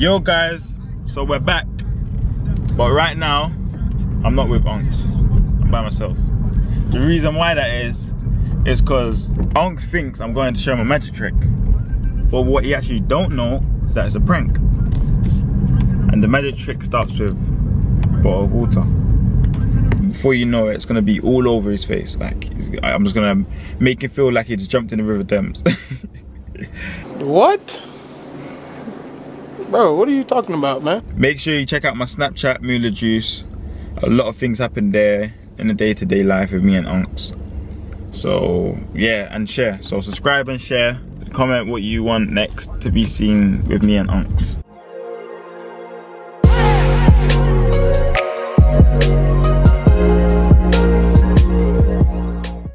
Yo guys, so we're back. But right now, I'm not with Unks. I'm by myself. The reason why that is, is because Unks thinks I'm going to show him a magic trick. But what he actually don't know is that it's a prank. And the magic trick starts with a bottle of water. Before you know it, it's gonna be all over his face. Like, I'm just gonna make him feel like he just jumped in the River Thames. What? Bro, what are you talking about, man? Make sure you check out my Snapchat, Mular Juice. A lot of things happen there in the day-to-day life with me and Unks. So, yeah, and share. So subscribe and share. Comment what you want next to be seen with me and Unks.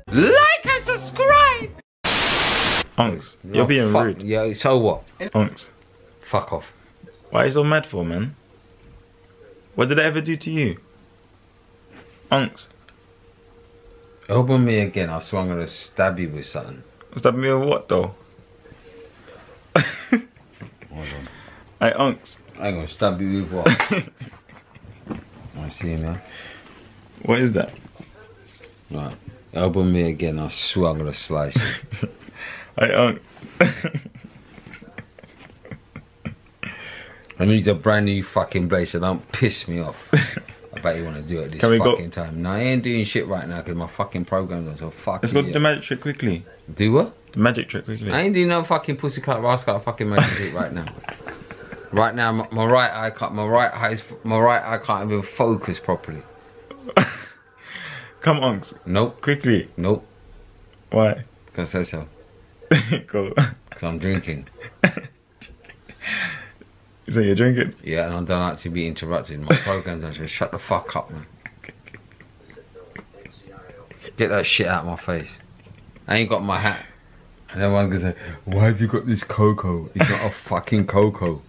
Like and subscribe. Unks, you're being rude. Yeah, so what? Unks, Fuck off. Why are you so mad for, man? What did I ever do to you? Unks, Open me again. I swear I'm gonna stab you with something. stab me with what though? Hold on. Hey, Unks, I ain't gonna stab you with what? I see, man. what is that? Right. Open me again. I swear I'm gonna slice you. Hey, Unks. I need a brand new fucking blazer. Don't piss me off. I bet you wanna do it this Can we go- fucking time. No, I ain't doing shit right now because my fucking program's on. So fuck Let's go to the magic trick quickly. Do what? The magic trick quickly. I ain't doing no fucking pussycat rascal fucking magic shit right now. Right now, my, my right eye can't. My right eye, is, my right eye can't even focus properly. Come on, Nope, quickly. nope. Why? Cause I say so. Go. Cause I'm drinking. So you're drinking? Yeah, and I don't like to be interrupted. My program's. So shut the fuck up, man. Get that shit out of my face. I ain't got my hat. And everyone's gonna say, "Why have you got this cocoa? It's not a fucking cocoa.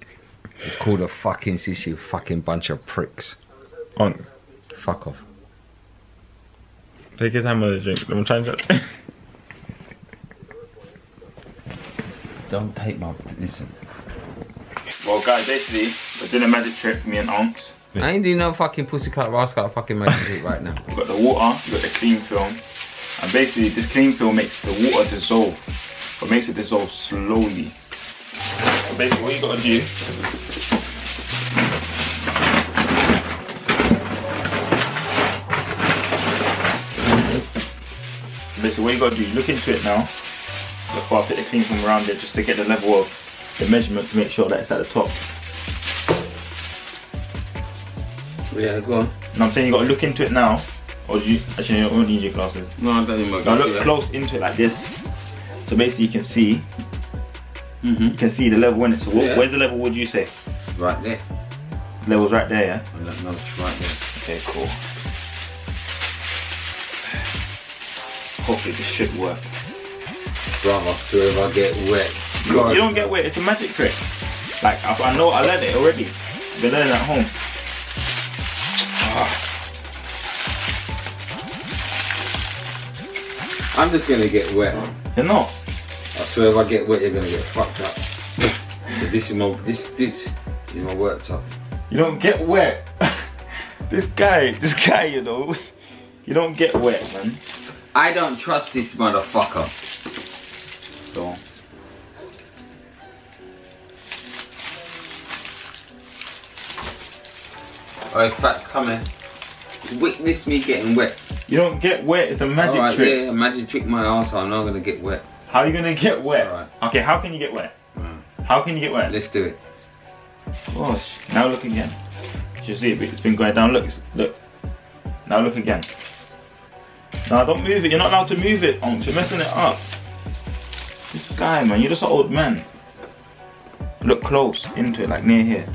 It's called a fucking sissy. you Fucking bunch of pricks. On. Fuck off." Take your time on the drink. I'm trying to. Don't take my listen. Well, guys, basically, we're doing a magic trick, for me and Unks. I ain't doing no fucking pussycat rascal fucking magic trick right now. We've got the water, we've got the cling film. And basically, this cling film makes the water dissolve. But makes it dissolve slowly. So basically, what you gotta do. Basically, what you gotta do, you look into it now. Before I put the clean film around it, just to get the level of the measurement to make sure that it's at the top. Yeah, go on. And I'm saying you gotta look into it now. Or do you actually you don't need your glasses. No, I don't even Now look close into it like this. So basically you can see Mm-hmm. you can see the level in it. So what, Yeah. where's the level would you say? Right there. Level's right there, yeah? I it's right there. Okay, cool. Hopefully this should work. Brother, I swear if I get wet. You don't get wet, it's a magic trick. Like I, I know I learned it already. Been learning at home. Ah. I'm just gonna get wet. You're not. I swear if I get wet, you're gonna get fucked up. This is my this this is my worktop. You don't get wet. this guy, this guy, you know, you don't get wet, man. I don't trust this motherfucker. Oh, that's coming. Witness me getting wet. you don't get wet, it's a magic Alright, trick. yeah, magic trick my ass. I'm not gonna get wet. How are you gonna get wet? Alright. Okay, how can you get wet? Mm. How can you get wet? Let's do it. Gosh, now look again. You see it, it's been going down. Look, look. Now look again. Now don't move it. You're not allowed to move it, Onk. You're messing it up. This guy, man, you're just an old man. Look close into it, like near here.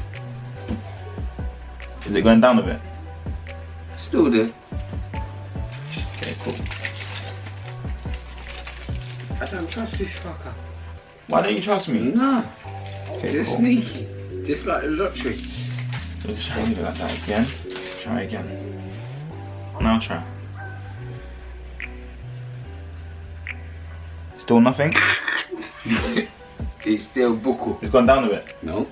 Is it going down a bit? Still there. Okay, cool. I don't trust this fucker. Why don't you trust me? No, Okay, they're cool. sneaky. Just like the lottery. Let's try and do it like that again. Try again. Now try. Still nothing? It's still buckle. It's gone down a bit. No.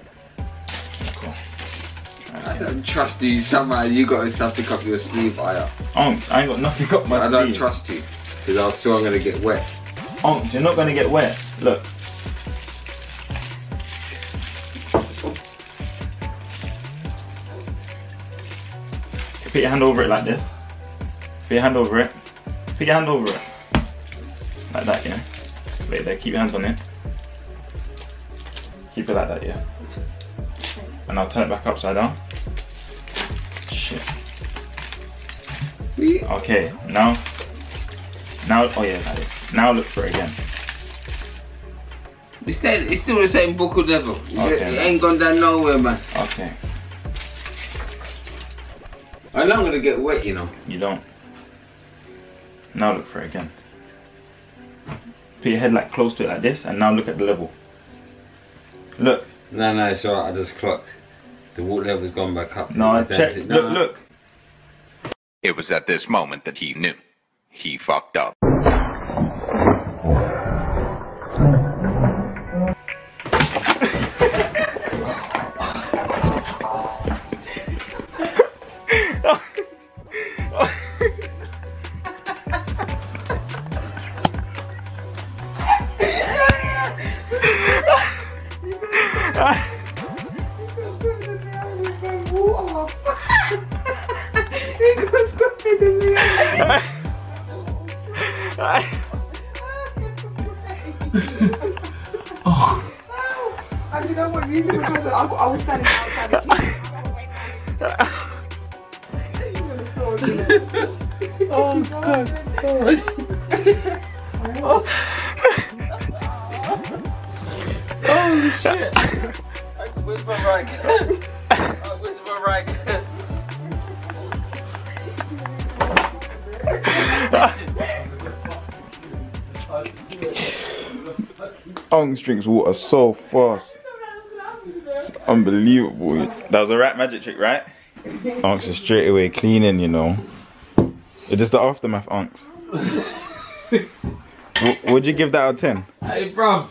Don't trust you somehow. You got something up your sleeve, Aya. Unks, uh, I ain't got nothing up my I sleeve. I don't trust you because I was still gonna get wet. Unks, you're not gonna get wet. Look. Put your hand over it like this. Put your hand over it. Put your hand over it. Like that, yeah. Wait there, keep your hands on it. Keep it like that, yeah. And I'll turn it back upside down. Shit. Okay, now. Now, oh yeah, like this. Now look for it again. It's, still, it's still the same buckle level. Okay. It ain't gone down nowhere, man. Okay, I'm not gonna get wet, you know. you don't. Now look for it again. Put your head like close to it like this, and now look at the level. Look. No, no, it's alright. I just clocked. The water level's gone back up. No, I checked. to- Look, no. look. It was at this moment that he knew. He fucked up. And you know what? My hands, I, I was standing outside. Oh god. Oh oh shit. Where's my rag? Oh, Where's my Unks drinks water so fast. It's unbelievable. That was a rat magic trick, right? Unks is straight away cleaning, you know. It is the aftermath, Unks. Would you give that a 10? Hey, bruv.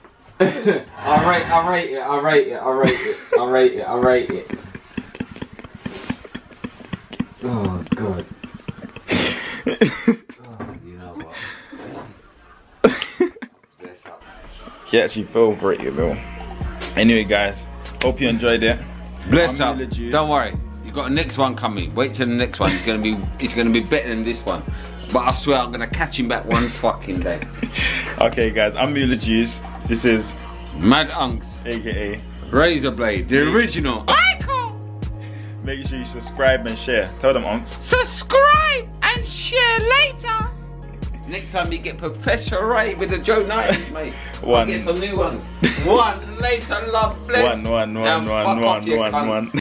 I rate, I rate it, I rate it, I rate it, I rate it, I rate it. Oh, God. Oh, you know what? Bless up. He actually fell for it, you know. Anyway, guys, hope you enjoyed it. Bless up. Mular Juice. Don't worry. You got a next one coming. Wait till the next one. It's gonna be it's gonna be better than this one. But I swear I'm gonna catch him back one fucking day. Okay, guys, I'm Mular Juice. This is Mad Unks, AKA. Razor Blade, the original. Icon! Make sure you subscribe and share. Tell them, Unks. Subscribe and share later. Next time you get Professor Ray with the Joe Knight, mate. I'll One. get some new ones. One later, love bless. One, one, Now one, fuck one, one, one, one.